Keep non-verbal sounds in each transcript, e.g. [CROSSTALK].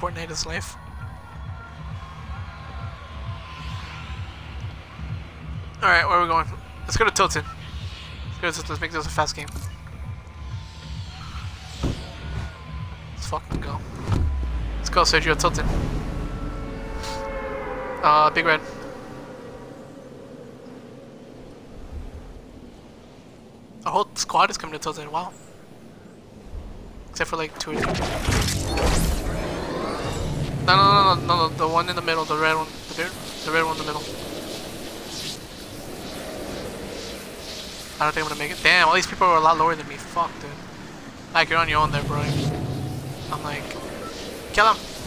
Fortnite is life. Alright, where are we going? Let's go to Tilted. Let's go to Let's make this a fast game. Let's fucking go. Let's go, Sergio Tilted. Uh, Big Red. Our whole squad is coming to Tilted, wow. Except for like two or three. No, no, no, no, no, the one in the middle, the red one. The red, the red one in the middle. I don't think I'm gonna make it. Damn, all these people are a lot lower than me. Fuck, dude. Like, you're on your own there, bro. I'm like, kill him.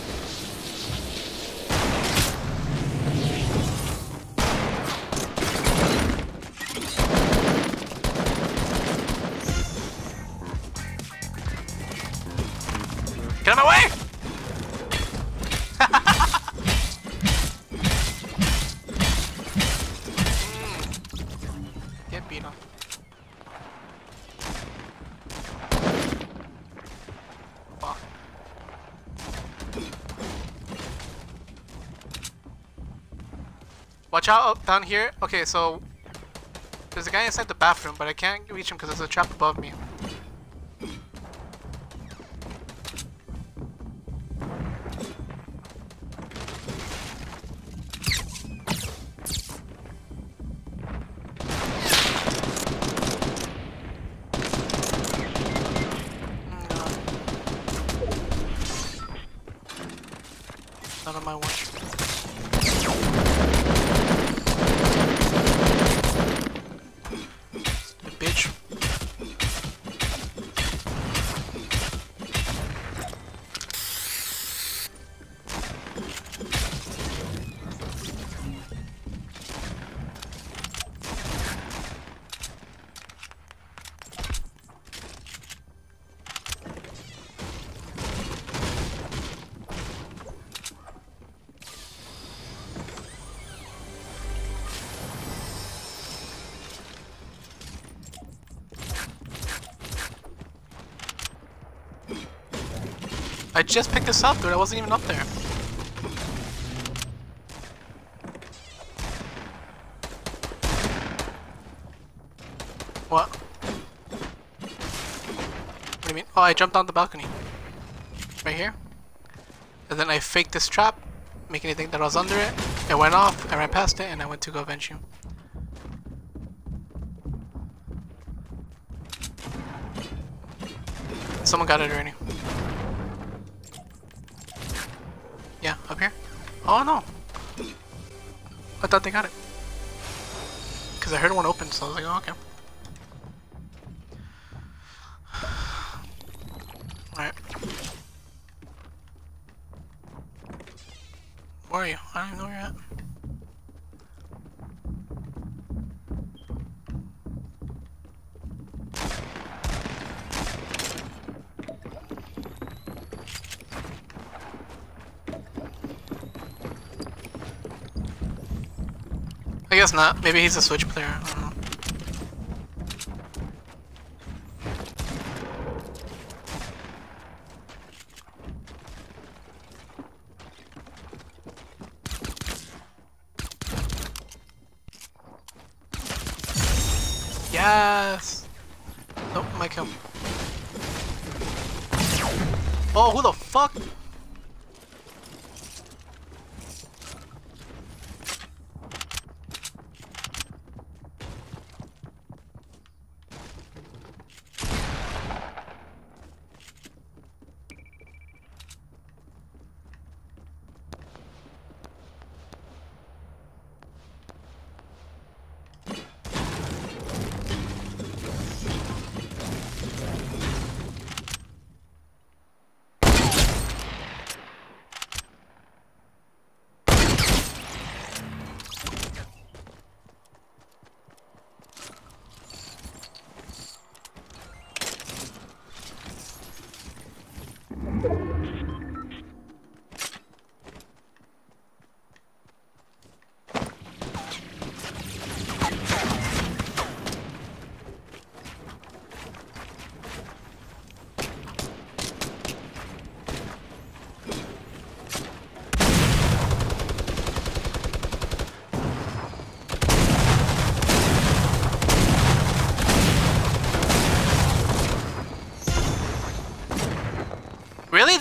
Watch out up down here. Okay, so there's a guy inside the bathroom, but I can't reach him because there's a trap above me. Mm, None of my watch. I just picked this up, dude. I wasn't even up there. What? What do you mean? Oh, I jumped on the balcony. Right here. And then I faked this trap, making it think that I was under it. It went off, I ran past it, and I went to go avenge you. Someone got it already. Yeah, up here. Oh no! I thought they got it. Because I heard one open, so I was like, oh, okay. Alright. Where are you? I don't even know where you're at. Guess not. Maybe he's a Switch player. I don't know. Yes! Nope, my kill. Oh, who the fuck?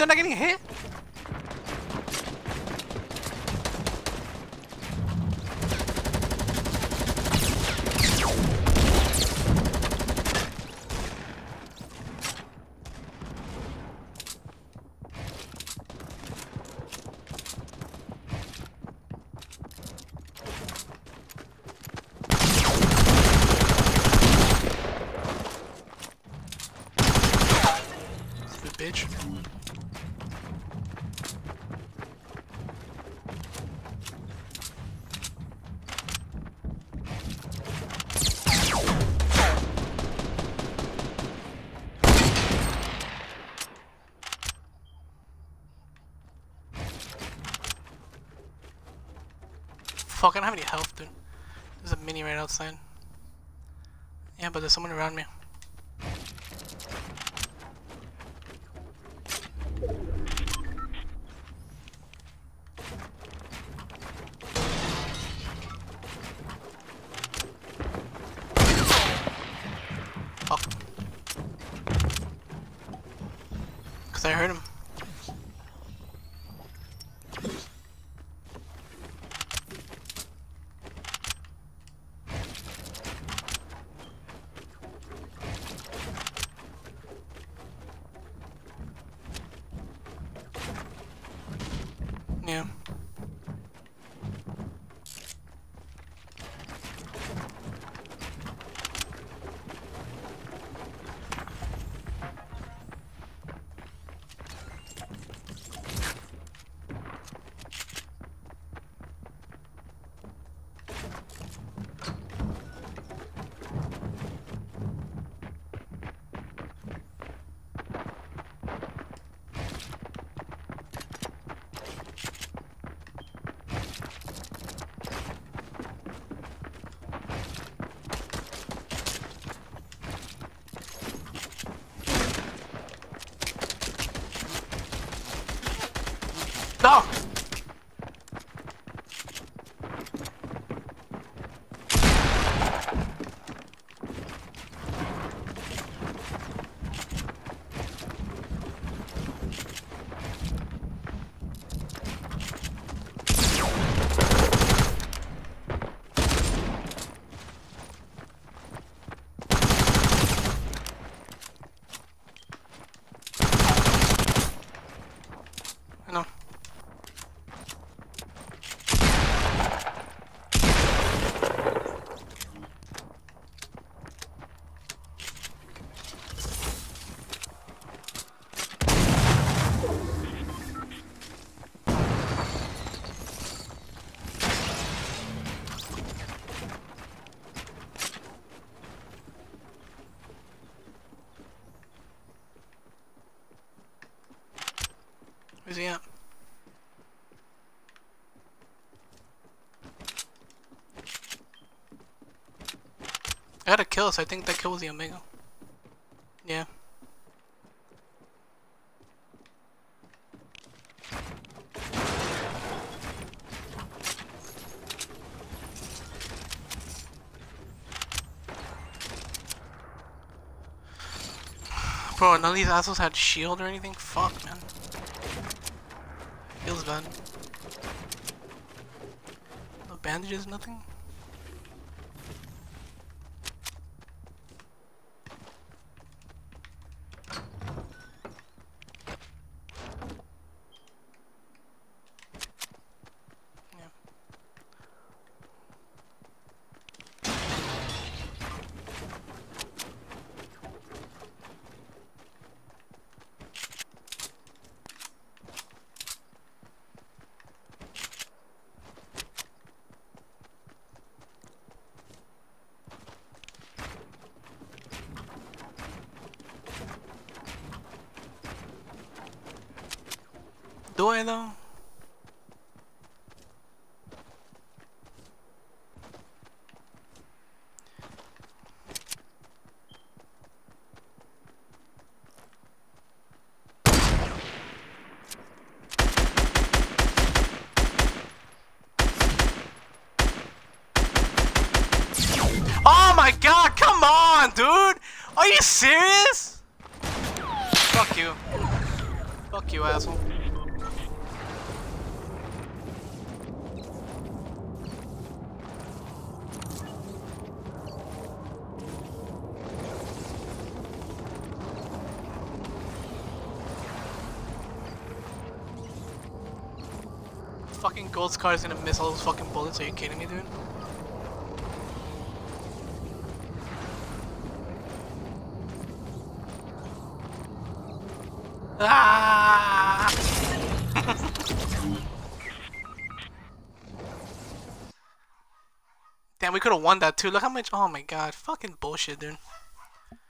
They're not getting hit? Fuck, I don't have any health, dude. There's a mini right outside. Yeah, but there's someone around me. No! I know. Where's he at? I got a kill, so I think that kill was the Omega. Yeah. Bro, none of these assholes had shield or anything? Fuck, man. Feels bad. No bandages, nothing? Do I though? Oh my god, come on, dude! Are you serious? Fuck you. Fuck you, asshole. Fucking car is gonna miss all those fucking bullets. Are you kidding me, dude? Ah! [LAUGHS] Damn, we could have won that too. Look how much. Oh my god, fucking bullshit, dude.